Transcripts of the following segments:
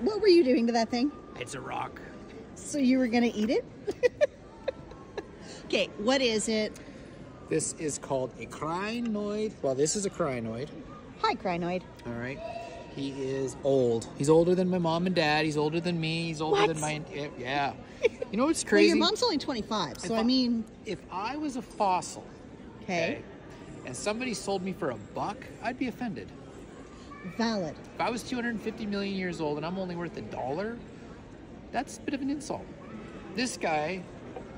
what were you doing to that thing? It's a rock. So you were gonna eat it? okay, what is it? This is called a crinoid. Well, this is a crinoid. Hi, crinoid. All right. He is old. He's older than my mom and dad. He's older than me. He's older What? than my yeah. You know what's crazy? Well, crazy? your mom's only 25, so I I- mean, if I was a fossil, okay, and somebody sold me for a buck, I'd be offended. Valid. If I was 250 million years old and I'm only worth a dollar, that's a bit of an insult. This guy,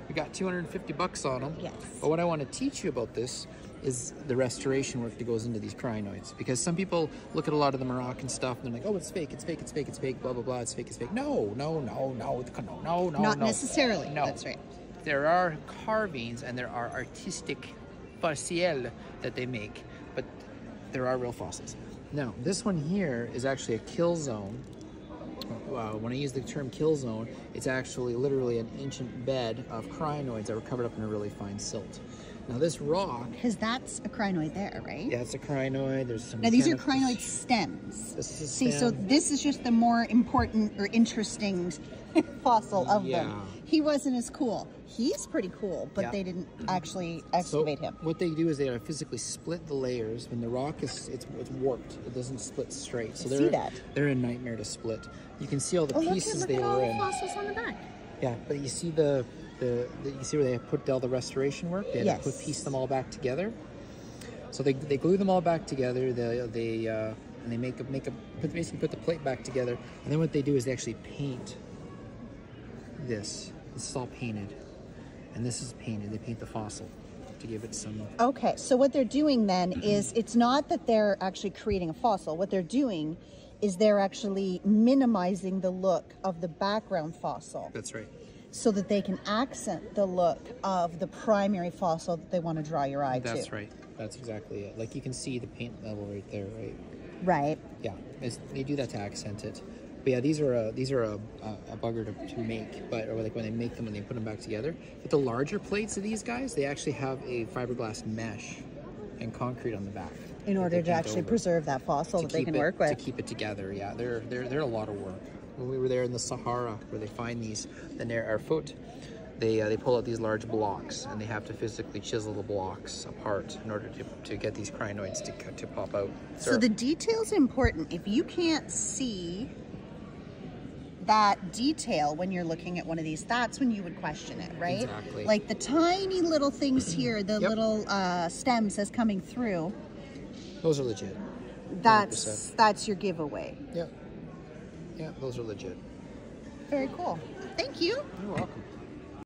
we got 250 bucks on him. Yes. But what I want to teach you about this is the restoration work that goes into these crinoids. Because some people look at a lot of the Moroccan stuff and they're like, oh, it's fake, it's fake, it's fake, it's fake, blah, blah, blah, it's fake, it's fake. No, no, no, no, no, no, no. Not no. necessarily. No. That's right. There are carvings and there are artistic fossiles that they make, but there are real fossils. Now, this one here is actually a kill zone. Uh, when I use the term kill zone, it's actually literally an ancient bed of crinoids that were covered up in a really fine silt. Now, this rock, Because that's a crinoid there, right? yeah, it's a crinoid. There's some. Now these are crinoid stems. This is a See, so this is just the more important or interesting fossil of Yeah. them. He wasn't as cool. He's pretty cool, but Yeah. they didn't mm-hmm. actually So excavate him. what they do is they physically split the layers. When the rock is it's, it's warped, it doesn't split straight. So I they're see that. they're a nightmare to split. You can see all the Oh, look at, pieces look they at all were the in. fossils on the back. Yeah, but you see the, the, the you see where they put all the restoration work. They had Yes. to put piece them all back together. So they, they glue them all back together. They they uh, and they make a, make a put, basically put the plate back together. And then what they do is they actually paint this. This is all painted, and this is painted. They paint the fossil to give it some. Okay, so what they're doing then is it's not that they're actually creating a fossil. What they're doing is they're actually minimizing the look of the background fossil That's right. so that they can accent the look of the primary fossil that they want to draw your eye to. That's right. That's exactly it. Like you can see the paint level right there, right? Right. Yeah, they do that to accent it. But yeah, these are a, these are a, a, a bugger to, to make. But or like when they make them and they put them back together. But the larger plates of these guys, they actually have a fiberglass mesh and concrete on the back. In order to actually over preserve that fossil that they can it- work with. To keep it together, yeah. They're they're they're a lot of work. When we were there in the Sahara, where they find these, then they're our foot. They, uh, they pull out these large blocks and they have to physically chisel the blocks apart in order to, to get these crinoids to, to pop out. So the detail's important. If you can't see that detail when you're looking at one of these, that's when you would question it, right? Exactly. Like the tiny little things here, the Yep. little uh, stems that's coming through, those are legit. that's that's your giveaway. Yeah. Yeah, those are legit. Very cool. Thank you. You're welcome.